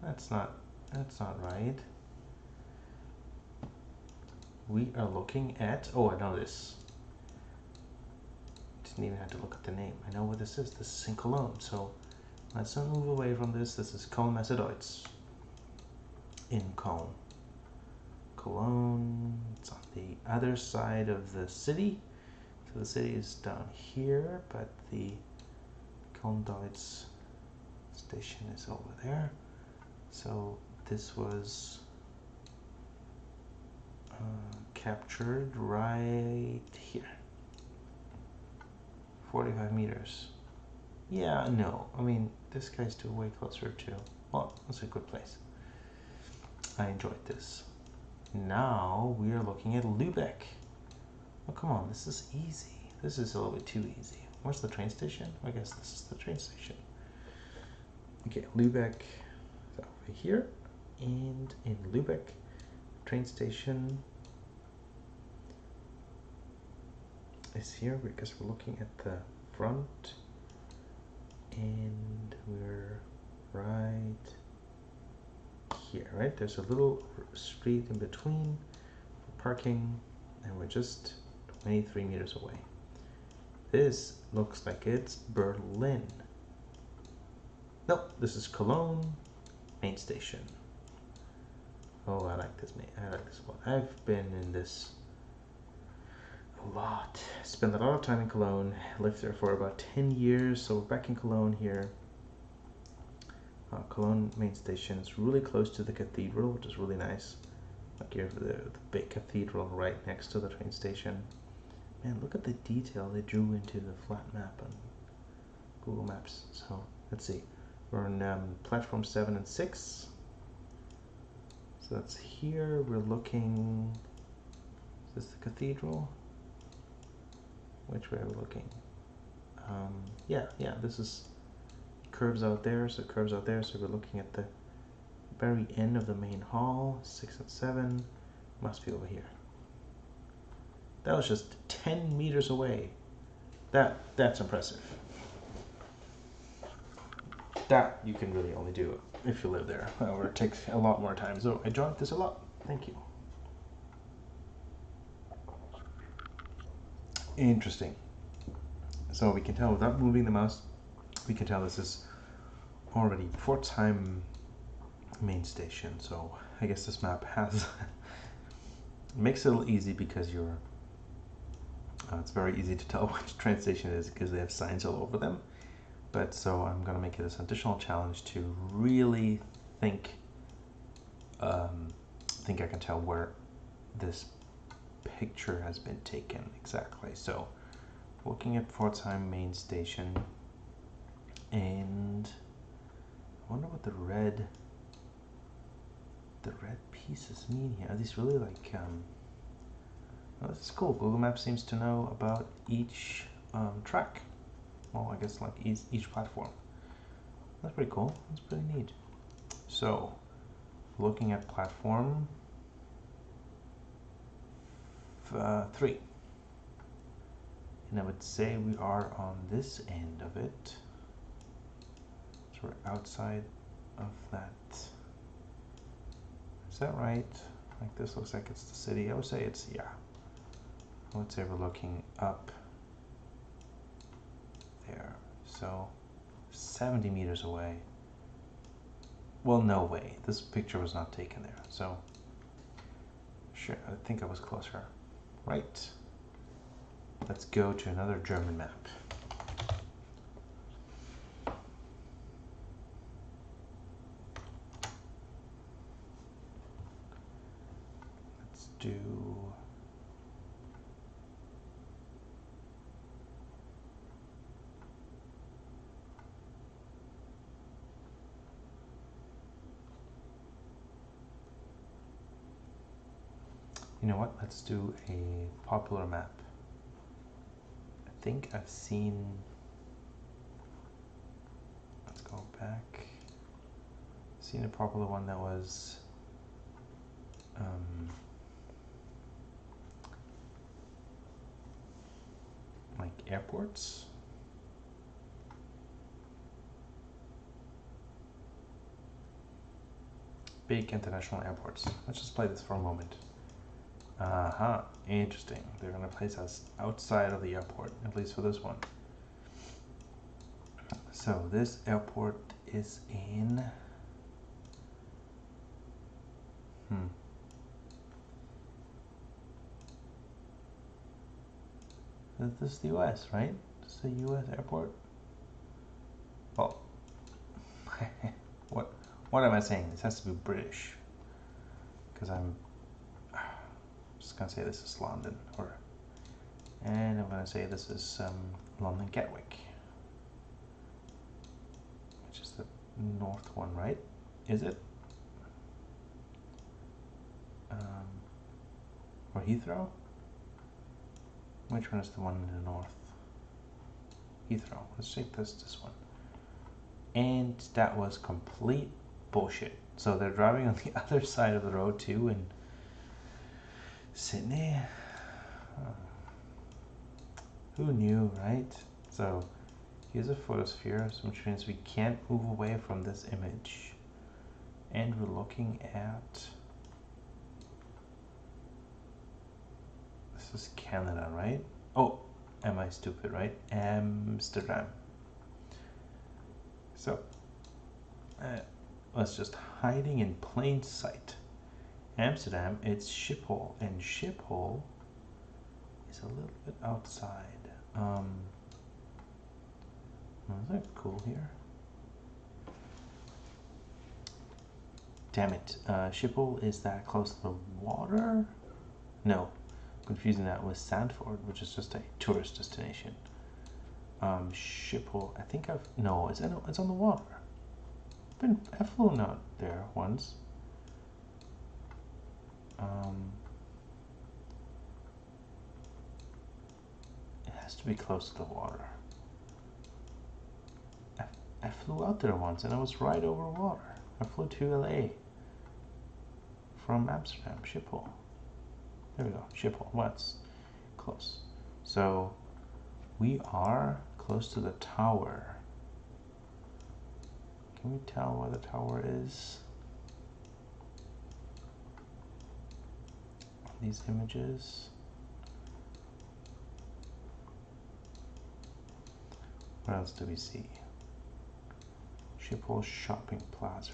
That's not, that's not right. We are looking at, oh, I know this. Didn't even have to look at the name. I know what this is. This is in Cologne. So let's not move away from this. This is Köln Messedeutz in Cologne. Cologne, it's on the other side of the city. So the city is down here, but the Deutz station is over there. So this was uh, captured right here. 45 meters. Yeah, no, I mean, this guy's too way closer to, well, that's a good place. I enjoyed this. Now we are looking at Lübeck. Oh, come on, this is easy. This is a little bit too easy. Where's the train station? I guess this is the train station. Okay, Lübeck over here. And in Lübeck train station is here because we're looking at the front. And we're right here right? There's a little street in between for parking and we're just 23 meters away. This looks like it's Berlin. Nope this is Cologne main station. Oh, I like this main. I like this one. I've been in this a lot. Spent a lot of time in Cologne. Lived there for about 10 years. So we're back in Cologne here. Uh, Cologne main station is really close to the cathedral, which is really nice. Like here, the, the big cathedral right next to the train station. Man, look at the detail they drew into the flat map on Google Maps. So let's see. We're on um, platform 7 and 6. So that's here. We're looking. Is this the cathedral? Which way are we looking? Um, yeah, yeah, this is curves out there, so curves out there. So we're looking at the very end of the main hall, 6 and 7. Must be over here. That was just 10 meters away. That That's impressive that you can really only do if you live there, or it takes a lot more time. So I enjoyed this a lot. Thank you. Interesting. So we can tell without moving the mouse, we can tell this is already Pforzheim main station. So I guess this map has [LAUGHS] makes it a little easy because you're Uh, it's very easy to tell [LAUGHS] which train station it is because they have signs all over them. But so I'm going to make it this additional challenge to really think, um, think I can tell where this picture has been taken exactly. So looking at Pforzheim main station and I wonder what the red the red pieces mean here. Are these really like um, well, this is cool. Google Maps seems to know about each um, track. Well, I guess like each, each platform. That's pretty cool. That's pretty neat. So, looking at platform uh, three. And I would say we are on this end of it. So we're outside of that. Is that right? Like this looks like it's the city. I would say it's, yeah. I would say we're looking up So 70 meters away. Well, no way. This picture was not taken there. So, sure, I think I was closer. Right. Let's go to another German map. Let's do know what? Let's do a popular map. I think I've seen. Let's go back. Seen a popular one that was. Um, like airports. Big international airports. Let's just play this for a moment. Uh huh. Interesting. They're going to place us outside of the airport, at least for this one. So this airport is in. Hmm. This is the U.S., right? This is a U.S. airport. Well, [LAUGHS] what what am I saying? This has to be British, because I'm just gonna say this is London, or and I'm gonna say this is um, London Gatwick, which is the north one, right? Is it? Um, or Heathrow? Which one is the one in the north? Heathrow. Let's take this this one. And that was complete bullshit. So they're driving [LAUGHS] on the other side of the road too, and Sydney. Who knew, right? So here's a photosphere, which means we can't move away from this image. And we're looking at this is Canada, right? Oh, am I stupid, right? Amsterdam. So, uh, let's just hiding in plain sight. Amsterdam, it's Schiphol, and Schiphol is a little bit outside. Um, is that cool here? Damn it, uh, Schiphol is that close to the water? No, confusing that with Zandvoort, which is just a tourist destination. Um, Schiphol, I think I've, no, it's, it's on the water. I've been, I've out there once. Um, it has to be close to the water. I, I flew out there once and I was right over water. I flew to LA from Amsterdam, Schiphol. There we go, Schiphol. What's close? So we are close to the tower. Can we tell where the tower is? These images. What else do we see? Schiphol Shopping Plaza.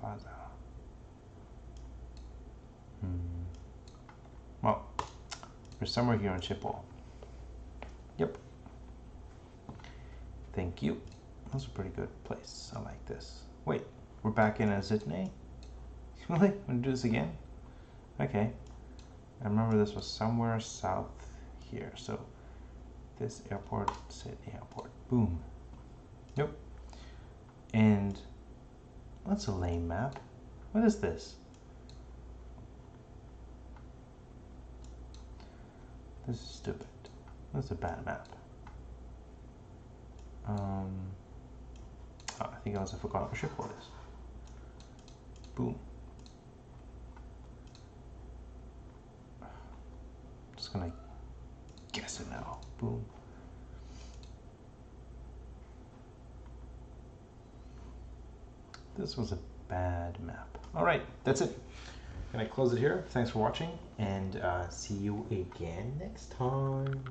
Plaza. Hmm. Well, we're somewhere here in Schiphol. Yep. Thank you. That's a pretty good place. I like this. Wait, we're back in Azitne? [LAUGHS] Really? Want to do this again? Okay. I remember this was somewhere south here. So this airport, Sydney airport. Boom. Nope. And that's a lame map. What is this? This is stupid. That's a bad map. Um, oh, I think I also forgot what Schiphol is. Boom. Gonna guess it now. Boom. This was a bad map. All right, that's it. Gonna close it here. Thanks for watching and uh, see you again next time.